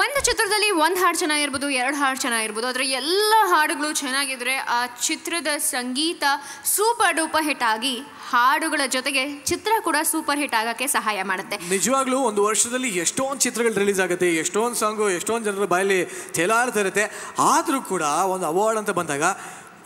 ಒಂದು ಚಿತ್ರದಲ್ಲಿ ಒಂದು ಹಾಡು ಚೆನ್ನಾಗಿರ್ಬೋದು ಎರಡು ಹಾಡು ಚೆನ್ನಾಗಿರ್ಬೋದು. ಅದರ ಎಲ್ಲ ಹಾಡುಗಳು ಚೆನ್ನಾಗಿದ್ರೆ ಆ ಚಿತ್ರದ ಸಂಗೀತ ಸೂಪರ್ ಡೂಪರ್ ಹಿಟ್ ಆಗಿ ಹಾಡುಗಳ ಜೊತೆಗೆ ಚಿತ್ರ ಕೂಡ ಸೂಪರ್ ಹಿಟ್ ಆಗೋಕ್ಕೆ ಸಹಾಯ ಮಾಡುತ್ತೆ. ನಿಜವಾಗ್ಲೂ ಒಂದು ವರ್ಷದಲ್ಲಿ ಎಷ್ಟೊಂದು ಚಿತ್ರಗಳು ರಿಲೀಸ್ ಆಗುತ್ತೆ ಎಷ್ಟೊಂದು ಸಾಂಗು ಎಷ್ಟೊಂದು ಜನರ ಬಾಯಲ್ಲಿ ತೇಲಾಡ್ತಿರುತ್ತೆ ಆದರೂ ಕೂಡ ಒಂದು ಅವಾರ್ಡ್ ಅಂತ ಬಂದಾಗ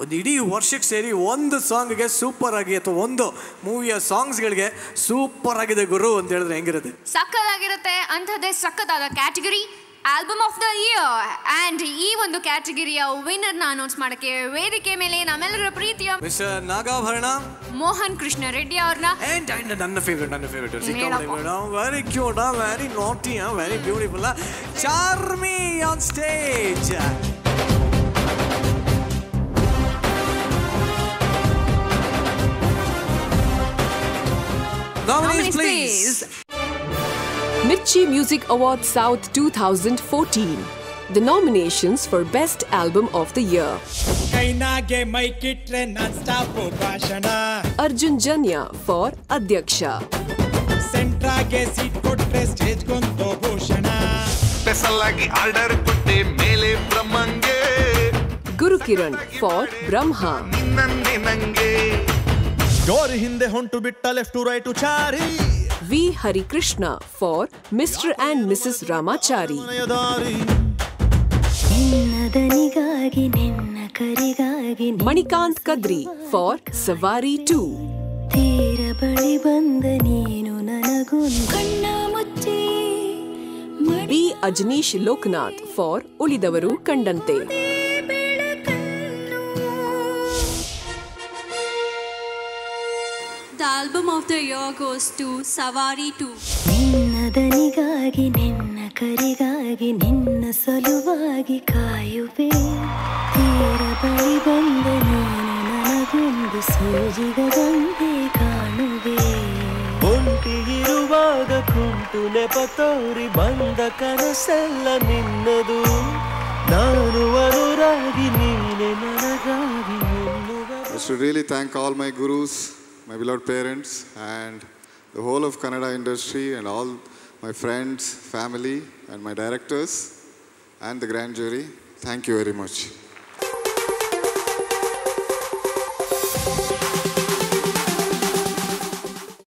ಒಂದು ಇಡೀ ವರ್ಷಕ್ಕೆ ಸೇರಿ ಒಂದು ಸಾಂಗ್ಗೆ ಸೂಪರ್ ಆಗಿ ಅಥವಾ ಒಂದು ಮೂವಿಯ ಸಾಂಗ್ಸ್ಗಳಿಗೆ ಸೂಪರ್ ಆಗಿದೆ ಗುರು ಅಂತ ಹೇಳಿದ್ರೆ ಹೆಂಗಿರುತ್ತೆ? ಸಕ್ಕದಾಗಿರುತ್ತೆ ಅಂಥದ್ದೇ ಸಕ್ಕತ್ತಾದ category Album of the year and ಈ ಒಂದು ಕ್ಯಾಟಗರಿಯ ವಿನ್ನರ್ನ ಅನೌನ್ಸ್ ಮಾಡೋಕ್ಕೆ ವೇದಿಕೆ ಮೇಲೆ ನಮ್ಮೆಲ್ಲರ ಪ್ರೀತಿಯ ಮಿಸ್ಟರ್ ನಾಗಾಭರಣ ಮೋಹನ್ ಕೃಷ್ಣ ರೆಡ್ಡಿ ಅವ್ರನ್ನ ಆ್ಯಂಡ್ ಆ್ಯಂಡ್ ನನ್ನ ಫೇವ್ರೆಟ್ ನನ್ನ ಫೇವ್ರೆಟ್ ಹೇಳಪ್ಪ. Very cute very naughty very beautiful Charmi on stage Nominees, please. Mirchi Music Award South 2014. The nominations for Best Album of the Year. Arjun Janya for Adyaksha. Guru Kiran for Brahma. Hinde bitta left to right to chari. V. Hari Krishna for Mr. and Mrs. Ramachari, ಮನೆಯ ದಾರಿ ನಿನ್ನದನಿಗಾಗಿ ನಿನ್ನ ಕರಿಗಾಗಿ Manikant Kadri for Savari 2, ತೀರ ಬಳಿ ಬಂದ ನೀನು ನನಗೊಂದು ಕಣ್ಣ album of the year goes to Savari 2. ನಿನ್ನದನಿಗಾಗಿ ನಿನ್ನ ಕರಿಗಾಗಿ ನಿನ್ನ ಸಲುವಾಗಿ ಕಾಯುವೆ. ತೀರ ಬಳಿ ಬಂದ ನಾನು ನನಗೊಂದು ಸೋಜಿಗದಂತೆ ಕಾಣುವೆ. ಇರುವಾಗ ಕುಂಟು ನೆಪ ತೋರಿ ಬಂದ ಕನಸೆಲ್ಲ ನಿನ್ನದು. ನಾನು ಅನುರಾಗಿ ನೀನೆ ನನಗಾಗಿ I should really thank all my gurus, my beloved parents, and the whole of Kannada industry, and all my friends, family, and my directors, and the grand jury. Thank you very much.